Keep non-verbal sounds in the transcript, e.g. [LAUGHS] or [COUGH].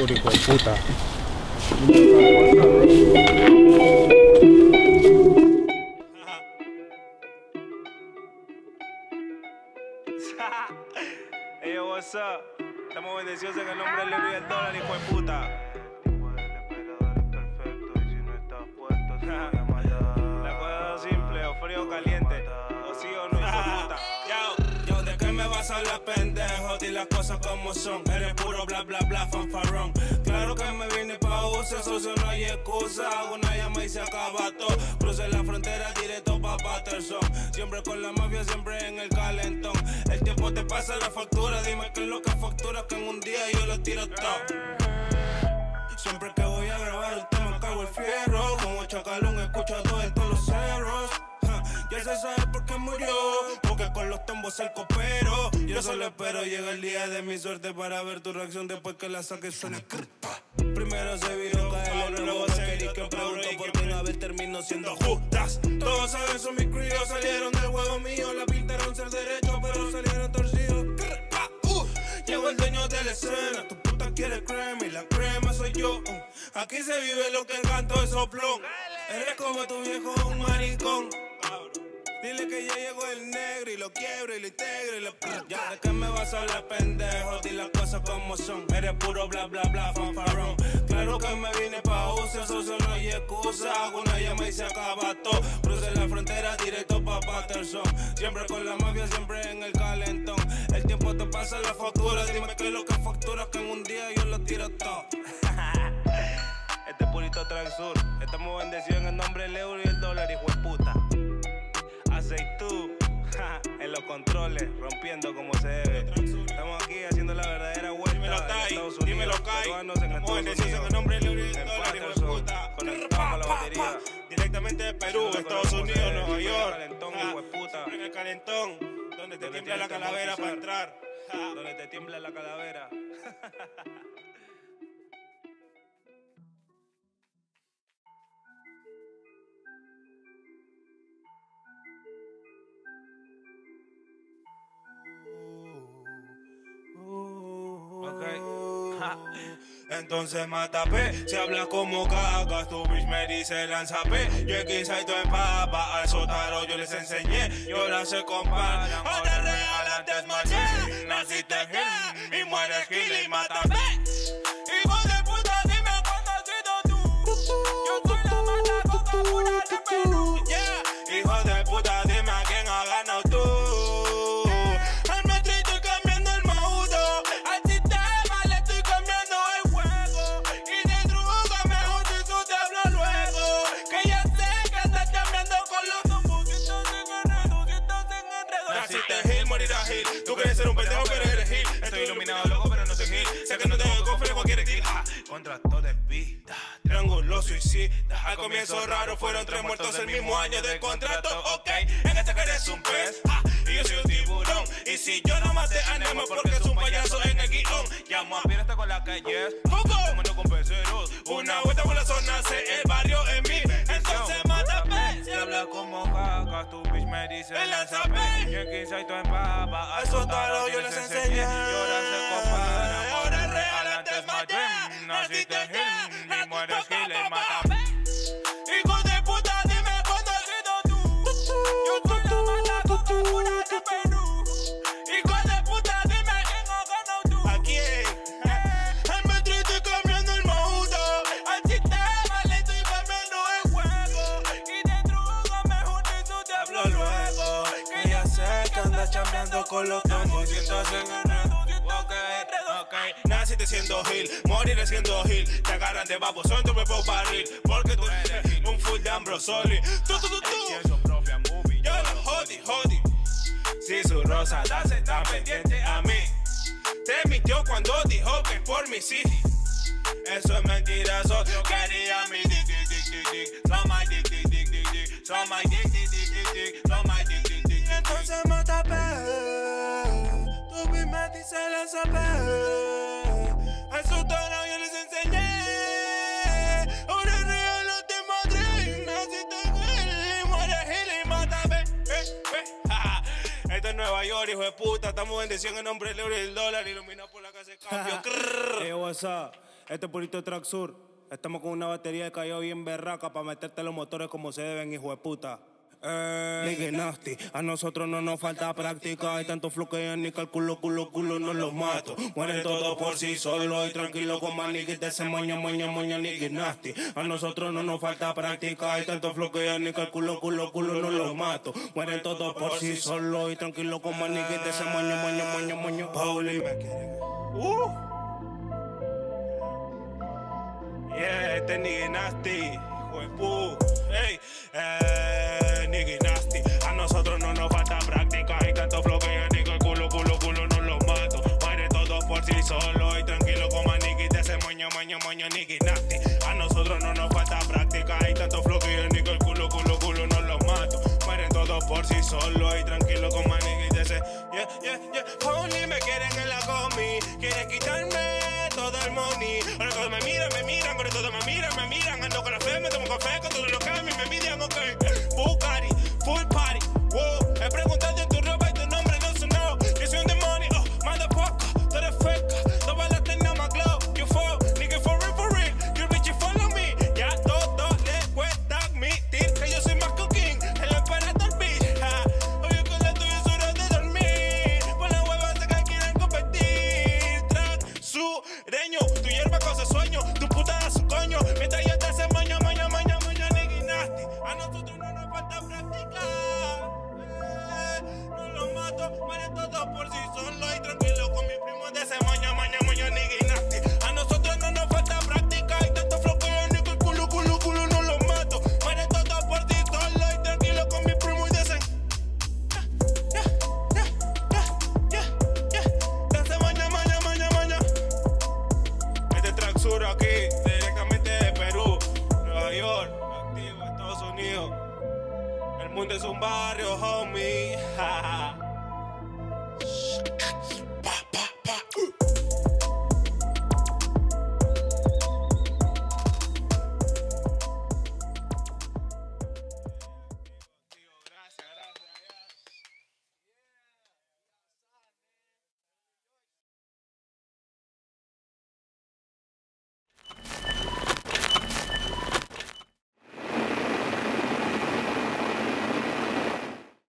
Sur, hijo de puta. [LAUGHS] Hey, what's up? Estamos bendecidos en el nombre del euro y el dólar, hijo de puta. Las cosas como son. Eres puro bla bla bla, fanfarrón. Claro que me vine pa' USA, socio, no hay excusa. Hago una llama y se acaba todo. Crucé la frontera directo pa' Patterson. Siempre con la mafia, siempre en el calentón. El tiempo te pasa la factura. Dime qué es lo que factura, que en un día yo lo tiro todo. Siempre que voy a grabar el tema cago el fierro Como chacalón escucho todo en todos los cerros Ya se sabe por qué murió Porque con los tombos el copero Yo solo espero llega el día de mi suerte Para ver tu reacción después que la saque suene crpa. Primero se vio caer el luego se que pregunto por qué una vez terminó siendo justas Todos saben son mis críos Salieron del juego mío La pintaron ser derecho pero salieron torcidos uh. Llegó el dueño de la escena, tu puta quiere crema y la crema soy yo. uh. Aquí se vive lo que canto es soplón. Eres como tu viejo, un maricón. Dile que ya llegó el negro y lo quiebro y lo integro y lo Ya, ¿de qué me vas a hablar, pendejo? Di las cosas como son. Eres puro bla bla bla, fanfarrón. Claro que me vine pa' USA, socio, no hay excusa. Hago una llama y se acaba todo. Crucé la frontera directo pa' Patterson. Siempre con la mafia, siempre en el calentón. El tiempo te pasa la factura. Dime qué es lo que facturas, que en un día yo lo tiro todo. [LAUGHS] Este es purito track sur. Estamos bendecidos en el nombre del euro y el dólar, hijo de puta. [LAUGHS] En los controles, rompiendo como se debe. Estamos aquí haciendo la verdadera vuelta. Dímelo, Tai, Estados dímelo, Unidos, Kai. en Estamos en Unidos. nombre y el En hijo de Patterson, puta. conectado con la batería. Directamente de Perú, Estados Unidos. Nueva York. calentón, siempre en el calentón, donde te tiembla la calavera para entrar. Donde te tiembla la calavera. Entonces mátame, se habla como cagas, tu bitch me dice lánzame Yo quizá y tú en papa, al sotaro yo les enseñé Y ahora se comparan, ahora es real antes marché Naciste gil y mueres gil y mátame Sé que no tengo cofre cualquier Gil ah, Contrato de vida Triángulo suicida Al comienzo raro fueron tres muertos el mismo año de contrato Ok, en este que eres un pez ah, Y yo soy un tiburón Y si yo no maté a Nemo porque es un payaso en el guion Llamo a está con la calle. Coco con peceros. Una vuelta por la zona C, el barrio en mí Entonces mátame Se habla como caca, tu bitch me dice El lánzame. lánzame. Yo quizá y tú en papa. A esos taros yo les enseñé. Y Naciste siendo Gil, moriré siendo Gil. Te agarran de babo, son tu propio barril. Porque tú eres un full de ambrosoli. Tú, tú, tú, tú. Movie. Yo lo jodi, jodi. Si su rosa se está pendiente a mí. Te mintió cuando dijo que por mi city. Eso es mentira, socio. Quería mi dick, dick, dick, dick, dick. So my dick, dick, dick, dick, dick. So my dick, dick, dick, dick, dick. So my dick, dick, dick, dick. Entonces mátame. Tu bitch me dice la sabe. A yo les enseñé. Ahora es te y mátame. Eh, eh. Esto es Nueva York, hijo de puta. Estamos bendecidos en el nombre del euro y del dólar. Iluminado por la casa de cambio. Hey, what's up? Este purito de Track Sur. Estamos con una batería de cayó bien berraca para meterte los motores como se deben, hijo de puta. Eh, nasty, a nosotros no nos falta práctica. Hay tanto flow que ya ni calculo, culo, culo, no los mato. Mueren todo por sí solo y tranquilo con maniquí de ese moña, moña, moña, nigga nasty. A nosotros no nos falta práctica. Hay tanto flow que ya ni calculo, culo, culo, no los mato. Mueren todos por sí solo y tranquilo con maniquí de ese moña, moña, moña, moña. Pauli, uh. Yeah, este nigga nasty, hijo Hey, eh, nigga nasty. A nosotros no nos falta práctica. Hay tanto flow que ya nigga culo, culo, culo, no los mato. Muere todo por sí solo y tranquilo como nigga de ese moño, moño, moño, nigga nasty. A nosotros no nos falta práctica. Hay tanto flow que ya nigga culo, culo, culo, no los mato. Mueren todos por sí solo y tranquilo como nigga de ese. Yeah, yeah, yeah. Only me quieren en la comi. Quieren quitarme todo el money. Ahora todos me miran, me miran, ahora todos me miran, me miran. Ando con la fe, me tomo café con todos los cambios, me envidian, mato, mueren todos por sí solo y tranquilo con mi primo de ese moño, moño, moño, nigga nasty. A nosotros no nos falta práctica y tanto flow que yo ni con culo, culo, culo, no lo mato. Mueren todos por sí solo y tranquilo con mi primo y de ese. De ese moño, moño, moño, moño. Este track sur aquí, directamente de Perú, Nueva York, activo, Estados Unidos. El mundo es un barrio, homie.